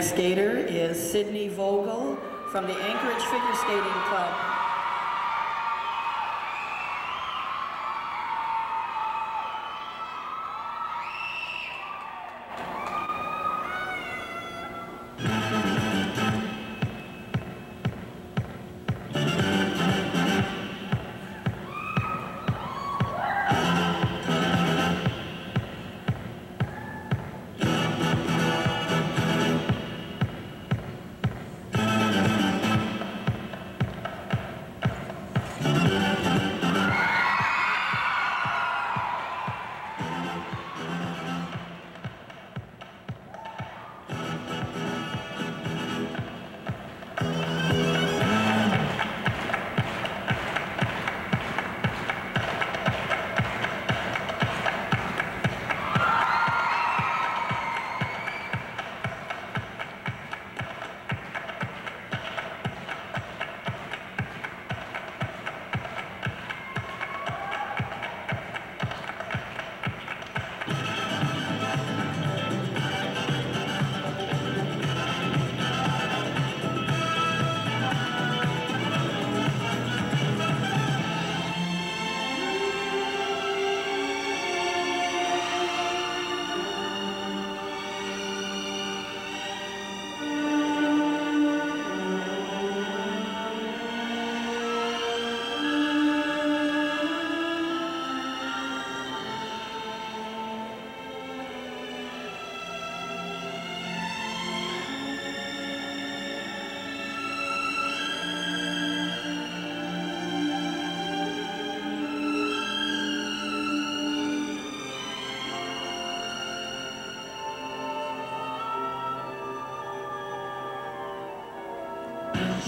Skater is Sydne Vogel from the Anchorage Figure Skating Club.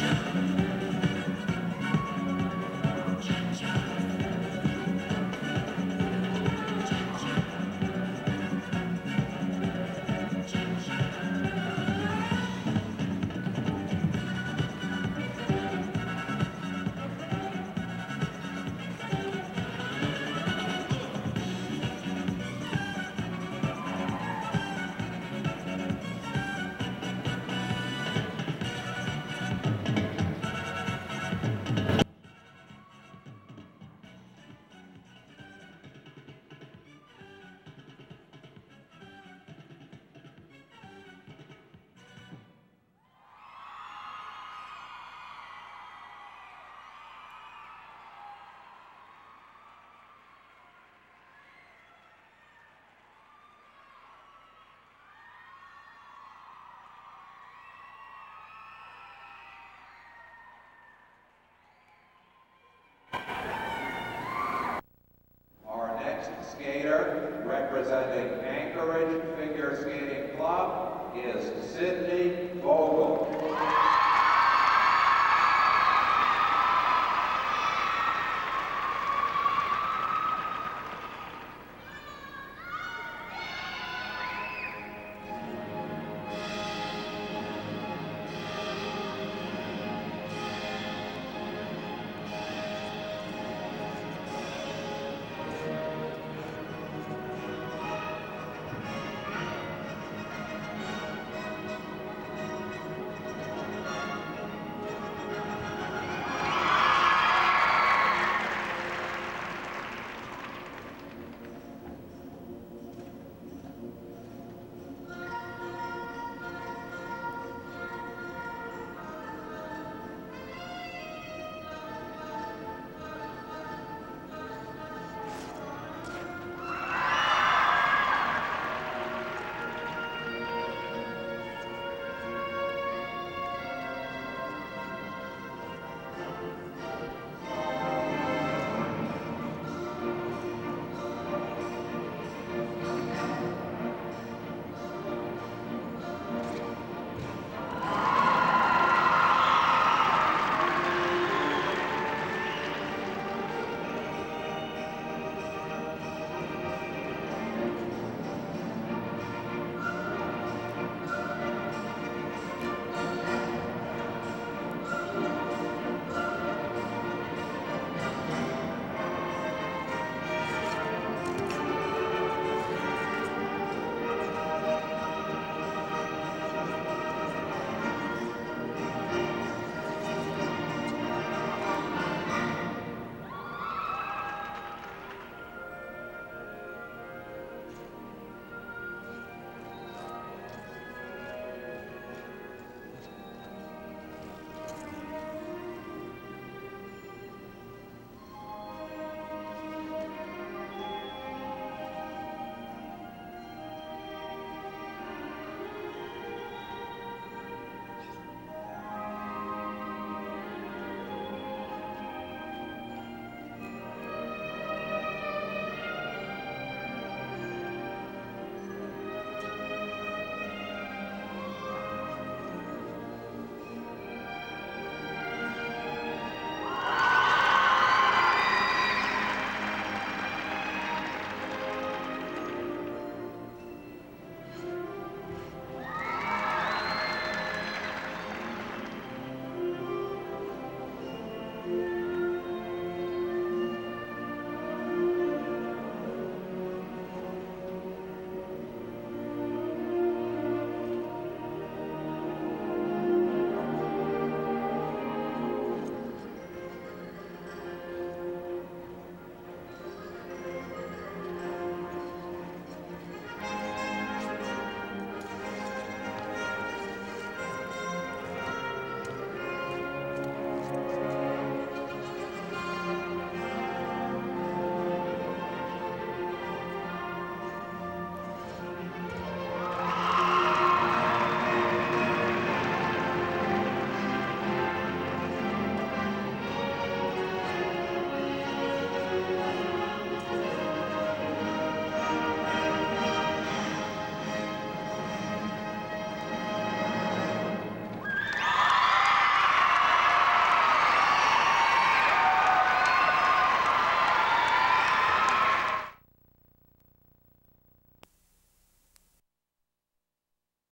Our skater representing Anchorage Figure Skating Club is Sydne Vogel.